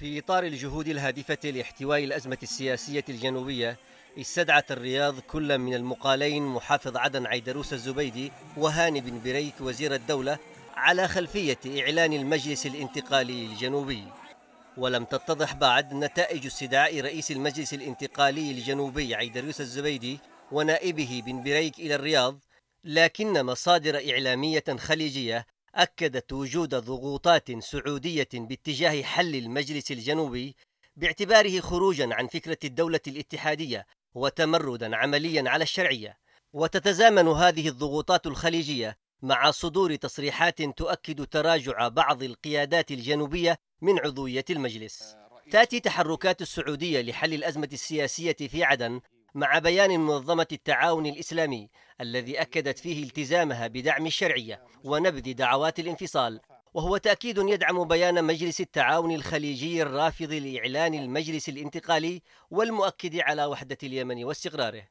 في إطار الجهود الهادفة لاحتواء الأزمة السياسية الجنوبية استدعت الرياض كل من المقالين محافظ عدن عيدروس الزبيدي وهاني بن بريك وزير الدولة على خلفية إعلان المجلس الانتقالي الجنوبي. ولم تتضح بعد نتائج استدعاء رئيس المجلس الانتقالي الجنوبي عيدروس الزبيدي ونائبه بن بريك إلى الرياض لكن مصادر إعلامية خليجية أكدت وجود ضغوطات سعودية باتجاه حل المجلس الجنوبي باعتباره خروجا عن فكرة الدولة الاتحادية وتمردا عمليا على الشرعية. وتتزامن هذه الضغوطات الخليجية مع صدور تصريحات تؤكد تراجع بعض القيادات الجنوبية من عضوية المجلس. تأتي تحركات السعودية لحل الأزمة السياسية في عدن مع بيان منظمة التعاون الإسلامي الذي أكدت فيه التزامها بدعم الشرعية ونبذ دعوات الانفصال. وهو تأكيد يدعم بيان مجلس التعاون الخليجي الرافض لإعلان المجلس الانتقالي والمؤكد على وحدة اليمن واستقراره.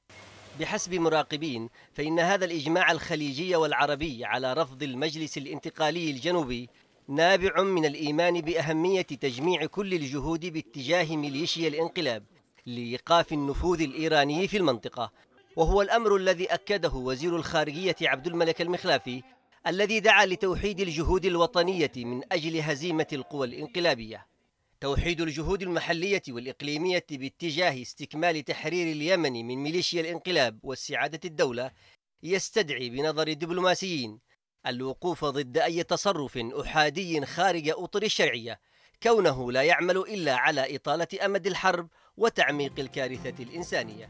بحسب مراقبين فإن هذا الإجماع الخليجي والعربي على رفض المجلس الانتقالي الجنوبي نابع من الإيمان بأهمية تجميع كل الجهود باتجاه ميليشيا الانقلاب. لإيقاف النفوذ الإيراني في المنطقة وهو الأمر الذي أكده وزير الخارجية عبد الملك المخلافي الذي دعا لتوحيد الجهود الوطنية من أجل هزيمة القوى الإنقلابية. توحيد الجهود المحلية والإقليمية باتجاه استكمال تحرير اليمن من ميليشيا الانقلاب واستعادة الدولة يستدعي بنظر الدبلوماسيين الوقوف ضد أي تصرف أحادي خارج أطر الشرعية كونه لا يعمل إلا على إطالة أمد الحرب وتعميق الكارثة الإنسانية.